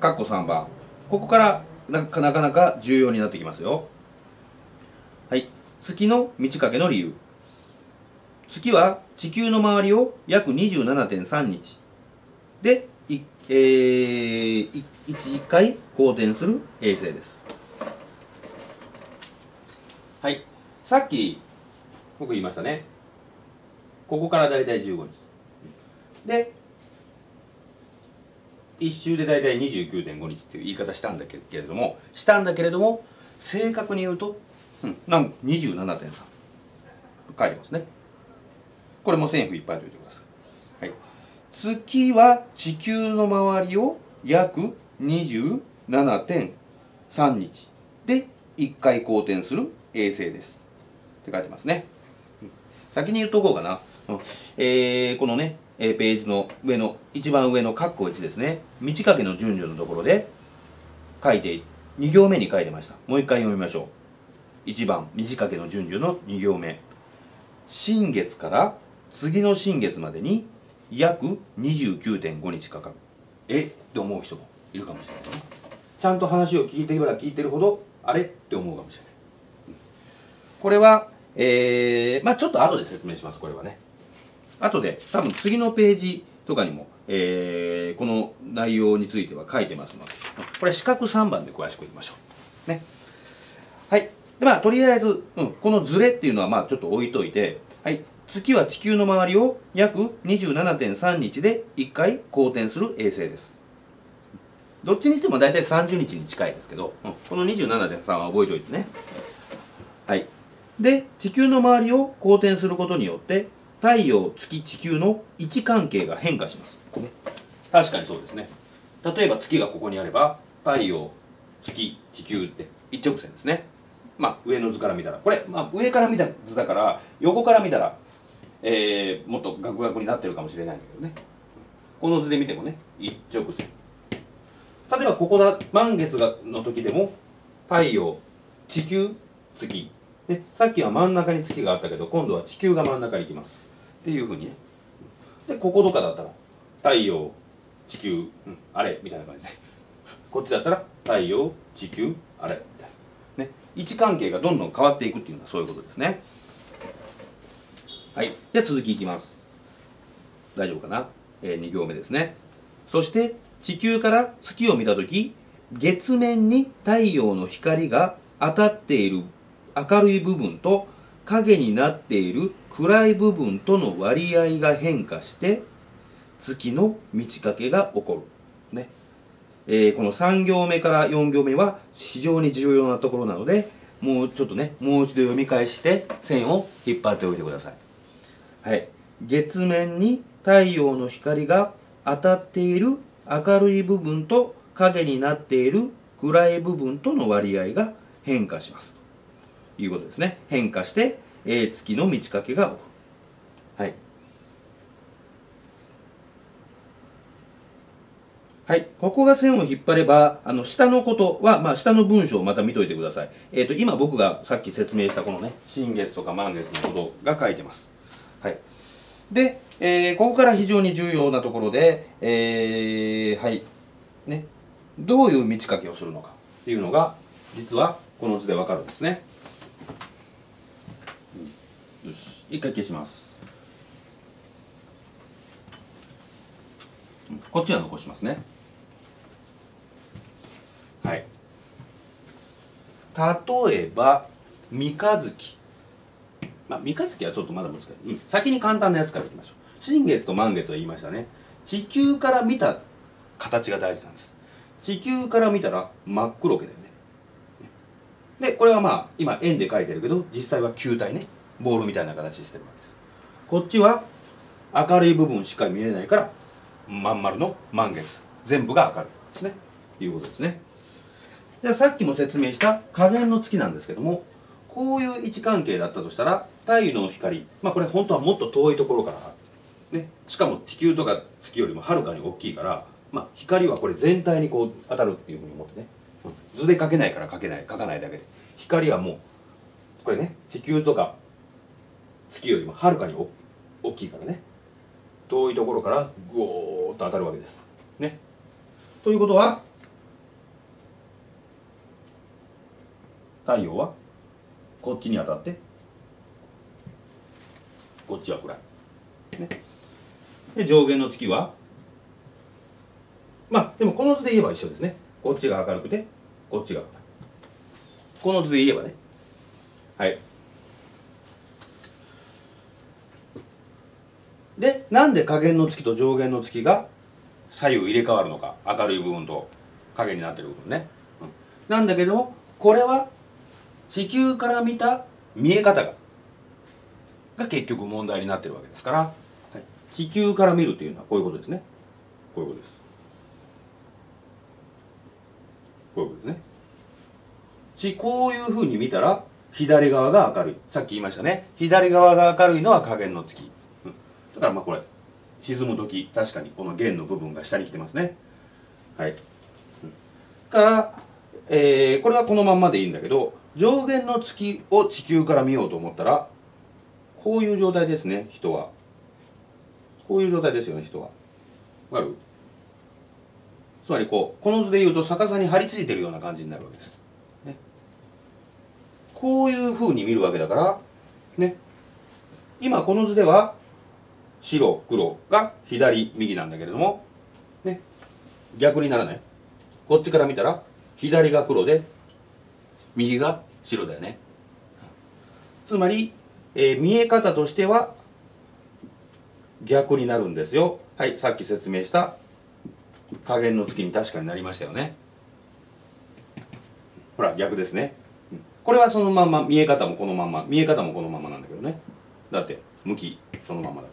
括弧3番ここからなかなか重要になってきますよ。はい。月の満ち欠けの理由。月は地球の周りを約27.3日。でい、えー、い1回公転する衛星です。はい。さっき僕言いましたね。ここからだいたい15日。で1周で大体29.5日っていう言い方したんだけれどもしたんだけれども正確に言うと、うん、なん27.3書いてますね。これも線符いっぱい解いてください、はい、月は地球の周りを約27.3日で1回公転する衛星です。って書いてますね、先に言っとこうかな、うん、えー、このねえページの上の一番上の括弧1ですね。満ち欠けの順序のところで書いて2行目に書いてました。もう一回読みましょう。1番満ち欠けの順序の2行目。新月から次の新月までに約29.5日かかる。えって思う人もいるかもしれないちゃんと話を聞いていれば聞いてるほどあれ？って思うかもしれない、これはえー、まあちょっと後で説明しますこれはね。後で多分次のページとかにも、えー、この内容については書いてますのでこれ四角3番で詳しく言いましょう。ね。はい。でまあとりあえず、うん、このズレっていうのはまあちょっと置いといてはい。月は地球の周りを約27.3日で1回公転する衛星です。どっちにしても大体30日に近いですけど、うん、この27.3は覚えておいてね。はい。で地球の周りを公転することによって太陽月地球の位置関係が変化します、ね、確かにそうですね。例えば月がここにあれば太陽月地球って一直線ですね。まあ上の図から見たら。これ、まあ、上から見た図だから横から見たら、えー、もっとガクガクになってるかもしれないんだけどね。この図で見てもね一直線。例えばここだ満月がの時でも太陽地球月。でさっきは真ん中に月があったけど今度は地球が真ん中に行きます。っていうふうにね。でこことかだったら太陽地球、うん、あれみたいな感じで。こっちだったら太陽地球あれみたいな。ね。位置関係がどんどん変わっていくっていうのはそういうことですね。はい。で続きいきます。大丈夫かな、えー、2行目ですね。そして地球から月を見た時月面に太陽の光が当たっている明るい部分と影になっている暗い部分との割合が変化して月の満ち欠けが起こる、ね。えー、この3行目から4行目は非常に重要なところなのでもうちょっとねもう一度読み返して線を引っ張っておいてください、はい、月面に太陽の光が当たっている明るい部分と影になっている暗い部分との割合が変化します。いうことですね変化してえー、月の満ち欠けが起こる。はい。はい。ここが線を引っ張れば、あの、下のことは、まあ、下の文章をまた見といてください。えっ、ー、と、今僕がさっき説明したこのね、新月とか満月のことが書いてます。はい。で、えー、ここから非常に重要なところで、えー、はい。ね。どういう満ち欠けをするのかっていうのが、実はこの図でわかるんですね。よし。一回消します、こっちは残しますね。はい。例えば三日月。まあ三日月はちょっとまだ難しい、うん、先に簡単なやつからいきましょう。新月と満月は言いましたね。地球から見た形が大事なんです。地球から見たら真っ黒けだよね。でこれはまあ今円で書いてるけど実際は球体ねボールみたいな形してるわけです。こっちは明るい部分しか見えないからまん丸の満月。全部が明るいですね。いうことですね。じゃあさっきも説明した加減の月なんですけどもこういう位置関係だったとしたら太陽の光まあこれ本当はもっと遠いところからね。しかも地球とか月よりもはるかに大きいからまあ光はこれ全体にこう当たるっていうふうに思ってね。図で描けないから描けない描かないだけで光はもうこれね地球とか月よりもはるかに大きいからね遠いところからぐおーっと当たるわけです。ね、ということは太陽はこっちに当たってこっちは暗い。ね、で上限の月はまあでもこの図で言えば一緒ですね。こっちが明るくてこっちが。この図で言えばね。はい。でなんで下限の月と上限の月が左右入れ替わるのか明るい部分と影になってる部分ね、うん、なんだけどもこれは地球から見た見え方がが結局問題になってるわけですから、はい、地球から見るというのはこういうことですね。こういうことです。こういうことですね。しこういうふうに見たら左側が明るい。さっき言いましたね。左側が明るいのは下限の月。だからまあこれ沈む時確かにこの弦の部分が下に来てますね。はい。だから、えー、これはこのまんまでいいんだけど上限の月を地球から見ようと思ったらこういう状態ですね人は。こういう状態ですよね人は。わかる？つまりこうこの図で言うと逆さに張り付いてるような感じになるわけです、ね、こういうふうに見るわけだからね。今この図では白黒が左右なんだけれどもね。逆にならない。こっちから見たら左が黒で右が白だよね。つまり、えー、見え方としては逆になるんですよ。はいさっき説明した加減の月に確かになりましたよね。ほら逆ですね。これはそのまま見え方もこのまま見え方もこのままなんだけどね。だって向きそのままだ